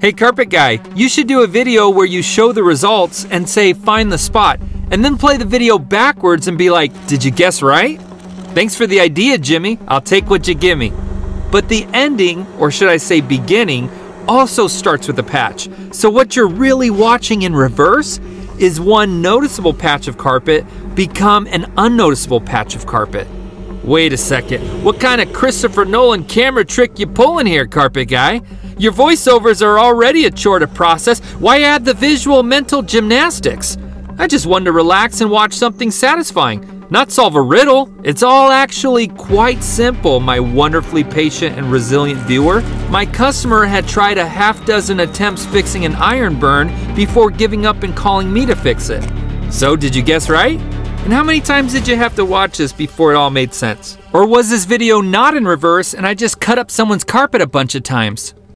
Hey Carpet Guy, you should do a video where you show the results and say find the spot, and then play the video backwards and be like, did you guess right? Thanks for the idea, Jimmy. I'll take what you give me. But the ending, or should I say beginning, also starts with a patch. So what you're really watching in reverse is one noticeable patch of carpet become an unnoticeable patch of carpet. Wait a second, what kind of Christopher Nolan camera trick you pulling here, carpet guy? Your voiceovers are already a chore to process. Why add the visual mental gymnastics? I just want to relax and watch something satisfying, not solve a riddle. It's all actually quite simple, my wonderfully patient and resilient viewer. My customer had tried a half dozen attempts fixing an iron burn before giving up and calling me to fix it. So, did you guess right? And how many times did you have to watch this before it all made sense? Or was this video not in reverse and I just cut up someone's carpet a bunch of times?